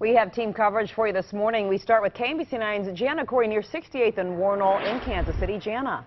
We have team coverage for you this morning. We start with KMBC 9's Jana Corey near 68th and Wornall in Kansas City. Jana.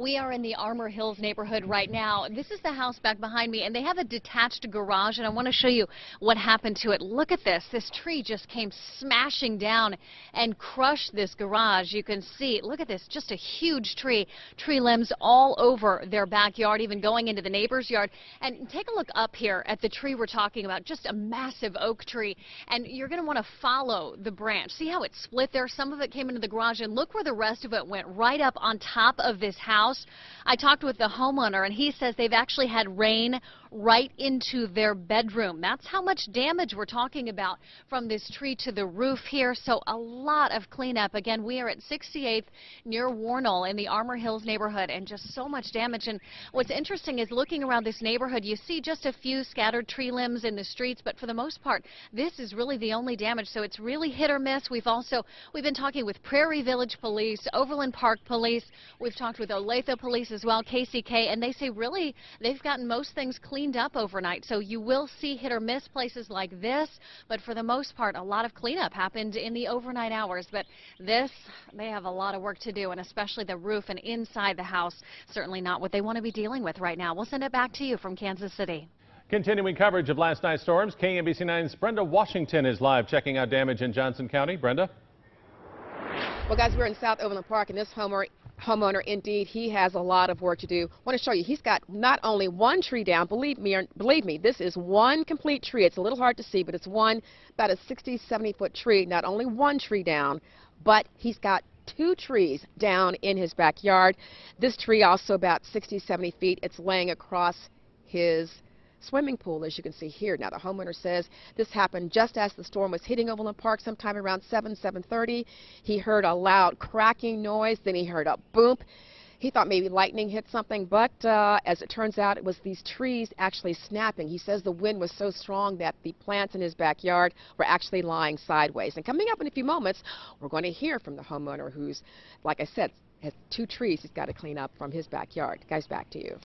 We are in the Armour Hills neighborhood right now. This is the house back behind me, and they have a detached garage, and I want to show you what happened to it. Look at this. This tree just came smashing down and crushed this garage. You can see, look at this, just a huge tree. Tree limbs all over their backyard, even going into the neighbor's yard. And take a look up here at the tree we're talking about, just a massive oak tree. And you're going to want to follow the branch. See how it split there? Some of it came into the garage, and look where the rest of it went, right up on top of this house house. I talked with the homeowner, and he says they've actually had rain right into their bedroom. That's how much damage we're talking about from this tree to the roof here. So a lot of cleanup. Again, we are at 68th near Wornall in the Armour Hills neighborhood, and just so much damage. And what's interesting is looking around this neighborhood, you see just a few scattered tree limbs in the streets, but for the most part, this is really the only damage. So it's really hit or miss. We've also we've been talking with Prairie Village Police, Overland Park Police. We've talked with Olathe Police as well, KCK, and they say really they've gotten most things cleaned up overnight. So you will see hit or miss places like this, but for the most part, a lot of cleanup happened in the overnight hours. But this, they have a lot of work to do, and especially the roof and inside the house, certainly not what they want to be dealing with right now. We'll send it back to you from Kansas City. Continuing coverage of last night's storms, KMBC 9's Brenda Washington is live checking out damage in Johnson County. Brenda? Well, guys, we're in South Overland Park, and this homeowner, homeowner, indeed, he has a lot of work to do. I want to show you, he's got not only one tree down, believe me, or, believe me, this is one complete tree. It's a little hard to see, but it's one, about a 60, 70 foot tree. Not only one tree down, but he's got two trees down in his backyard. This tree also about 60, 70 feet. It's laying across his swimming pool, as you can see here. Now, the homeowner says this happened just as the storm was hitting Overland Park sometime around 7, 7.30. He heard a loud cracking noise, then he heard a boom. He thought maybe lightning hit something, but uh, as it turns out, it was these trees actually snapping. He says the wind was so strong that the plants in his backyard were actually lying sideways. And coming up in a few moments, we're going to hear from the homeowner who's, like I said, has two trees he's got to clean up from his backyard. Guys, back to you.